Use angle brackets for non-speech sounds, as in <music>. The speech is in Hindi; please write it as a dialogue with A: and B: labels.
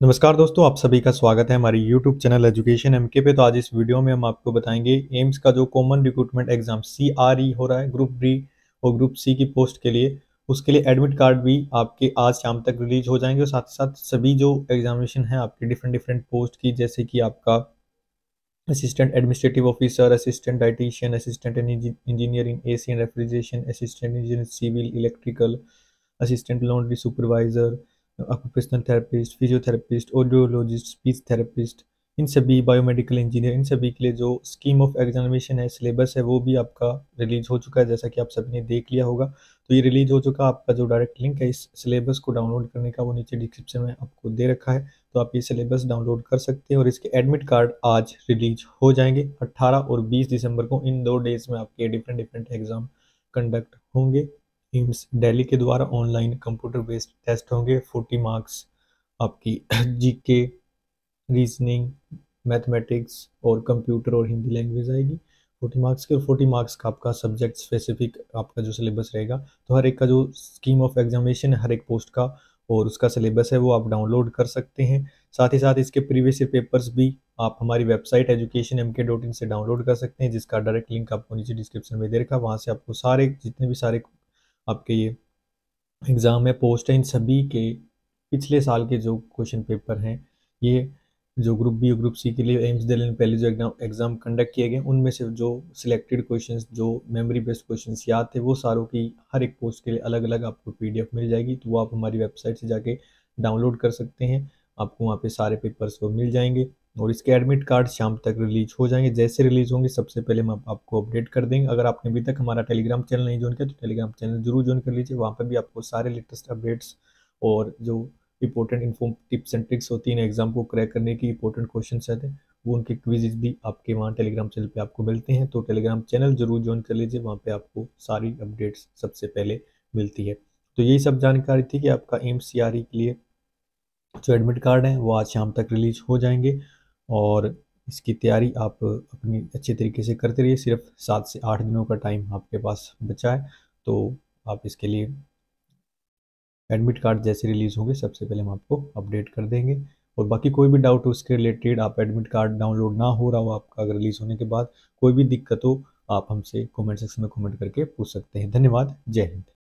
A: नमस्कार दोस्तों, आप सभी का स्वागत है हमारी YouTube चैनल एजुकेशन एमके पे। तो आज इस वीडियो में हम आपको बताएँगे एम्स का जो common recruitment exam C R E हो रहा है ग्रुप बी और ग्रुप सी की पोस्ट के लिए। उसके लिए एडमिट कार्ड भी आपके आज शाम तक रिलीज़ हो जाएँगे और साथ ही साथ सभी जो एग्जामिनेशन है आपके डिफरेंट डिफरेंट पोस्ट की, जैसे कि आपका assistant administrative officer assistant dietitian assistant engineering A C and refrigeration assistant engineer civil electrical assistant laundry supervisor occupational therapist physiotherapist audiologist speech therapist इन सभी बायोमेडिकल इंजीनियर इन सभी के लिए जो स्कीम ऑफ़ एग्जामिनेशन है सिलेबस है, वो भी आपका रिलीज़ हो चुका है, जैसा कि आप सभी ने देख लिया होगा। तो ये रिलीज़ हो चुका आपका जो डायरेक्ट लिंक है, इस सिलेबस को डाउनलोड करने का, वो नीचे डिस्क्रिप्शन में आपको दे रखा है। तो आप ये सिलेबस डाउनलोड कर सकते हैं और इसके एडमिट कार्ड आज रिलीज़ हो जाएँगे अट्ठारह और बीस दिसंबर को। इन दो डेज़ में आपके डिफरेंट डिफरेंट एग्ज़ाम कंडक्ट होंगे। एम्स दिल्ली के द्वारा ऑनलाइन कंप्यूटर बेस्ड टेस्ट होंगे। फोर्टी मार्क्स आपकी <clears throat> जीके, रीजनिंग, मैथमेटिक्स और कंप्यूटर और हिंदी लैंग्वेज आएगी। फोर्टी मार्क्स के और फोर्टी मार्क्स का आपका सब्जेक्ट स्पेसिफिक आपका जो सिलेबस रहेगा तो हर एक का जो स्कीम ऑफ़ एग्जामिनेशन हर एक पोस्ट का और उसका सिलेबस है, वो आप डाउनलोड कर सकते हैं। साथ ही साथ इसके प्रीवियस पेपर्स भी आप हमारी website education M K dot in से डाउनलोड कर सकते हैं, जिसका डायरेक्ट लिंक आपको नीचे डिस्क्रिप्शन में दे रखा वहाँ से आपको सारे, जितने भी सारे आपके ये एग्ज़ाम है पोस्ट है इन सभी के पिछले साल के जो क्वेश्चन पेपर हैं, ये जो ग्रुप बी और ग्रुप सी के लिए एम्स दिल्ली में पहले जो एग्ज़ाम एग्ज़ाम कंडक्ट किए गए, उनमें से जो सिलेक्टेड क्वेश्चंस जो मेमोरी बेस्ड क्वेश्चंस याद थे, वो सारों की हर एक पोस्ट के लिए अलग अलग आपको पीडीएफ मिल जाएगी तो वो आप हमारी वेबसाइट से जाके डाउनलोड कर सकते हैं। आपको वहाँ पे सारे पेपर्स वो मिल जाएँगे। और इसके एडमिट कार्ड शाम तक रिलीज़ हो जाएँगे। जैसे रिलीज़ होंगे, सबसे पहले हम आपको अपडेट कर देंगे। अगर आपने अभी तक हमारा टेलीग्राम चैनल नहीं ज्वाइन किया तो टेलीग्राम चैनल ज़रूर ज्वाइन कर लीजिए। वहाँ पर भी आपको सारे लेटेस्ट अपडेट्स और जो important inform tips and tricks होती हैं एग्ज़ाम को क्रैक करने की इंपॉर्टेंट क्वेश्चन रहते हैं, वो उनके क्विजेज भी आपके वहाँ टेलीग्राम चैनल पे आपको मिलते हैं। तो टेलीग्राम चैनल ज़रूर ज्वाइन कर लीजिए। वहाँ पे आपको सारी अपडेट्स सबसे पहले मिलती है। तो यही सब जानकारी थी कि आपका एम सी के लिए जो एडमिट कार्ड है, वो आज शाम तक रिलीज़ हो जाएँगे। और इसकी तैयारी आप अपनी अच्छे तरीके से करते रहिए। सिर्फ़ सात से आठ दिनों का टाइम आपके पास बचा है तो आप इसके लिए एडमिट कार्ड जैसे रिलीज़ होंगे, सबसे पहले हम आपको अपडेट कर देंगे। और बाकी कोई भी डाउट हो उसके रिलेटेड, आप एडमिट कार्ड डाउनलोड ना हो रहा हो आपका अगर रिलीज़ होने के बाद, कोई भी दिक्कत हो, आप हमसे कमेंट सेक्शन में कमेंट करके पूछ सकते हैं। धन्यवाद। जय हिंद।